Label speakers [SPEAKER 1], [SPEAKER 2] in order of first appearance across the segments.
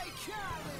[SPEAKER 1] I can't.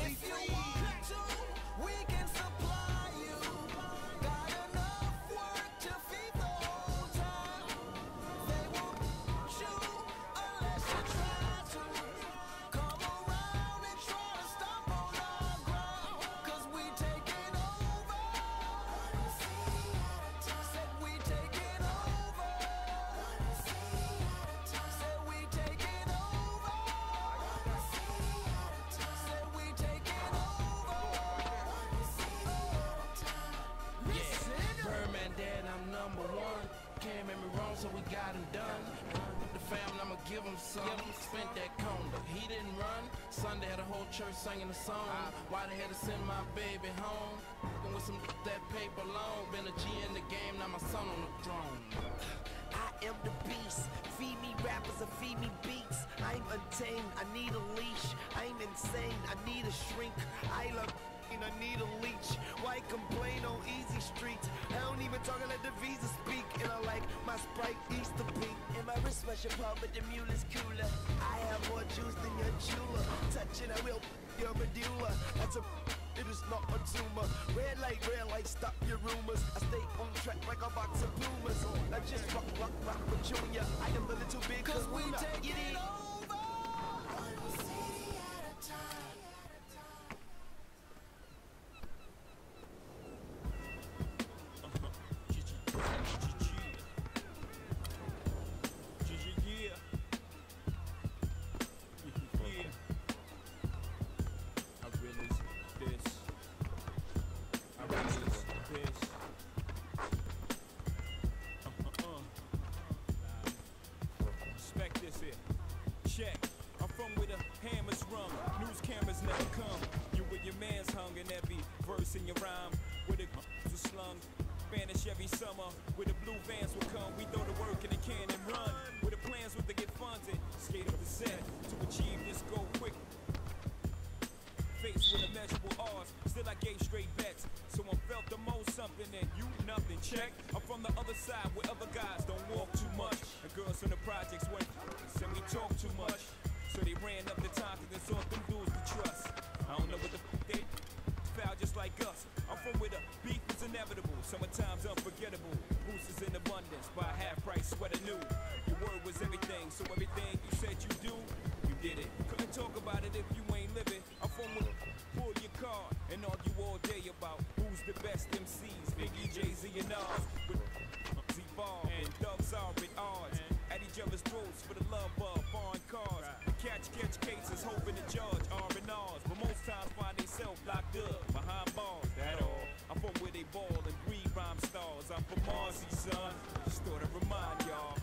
[SPEAKER 2] If you
[SPEAKER 3] so
[SPEAKER 2] we got
[SPEAKER 4] him done. The family, I'ma give him some. Spent that cone, he didn't run. Sunday had a whole church singing a song. Ah. Why they had to send my baby home? With some that paper long. Been a G in the game, now my son on the throne.
[SPEAKER 5] I am the beast. Feed me rappers and feed me beats. I'm untamed, I need a leash. I'm insane, I need a shrink. I love brain, I need a leech. Why complain on easy streets? I don't even talk, I let the visa speak. And I like my Sprite Easter pink. And my wrist rush apart, but the mule is cooler. I have more juice than your jeweler. Touching, I will your medulla. That's a it is not a tumor. Red light, red light, stop your rumors. I stay on track like a box of bloomers. I just rock, rock, rock with Junior. I am a little big,
[SPEAKER 2] cause,
[SPEAKER 5] cause
[SPEAKER 2] we
[SPEAKER 5] take it
[SPEAKER 6] all. Still I gave straight bets, so I felt the most something and you nothing. Check, I'm from the other side where other guys don't walk too much. And girls from the projects went, and we talk too much. So they ran up the time and it's them dudes we trust. I don't know what the f they foul just like us. I'm from where the beef is inevitable, sometimes unforgettable. Boosters in abundance, buy half price sweater new. Your word was everything, so everything you said you do, you did it. Couldn't talk about it if you ain't living. I'm from where pull your card and argue all day about who's the best MCs. Biggie, Jay Z, and Nas. With Z and Doug's are at odds. At each other's throats for the love of foreign cars. Catch, catch cases, hoping to judge R and R's. But most times find themselves locked up behind bars. That all. I'm from where they ball and breed rhyme stars. I'm from Marcy, son. Just thought I'd remind y'all.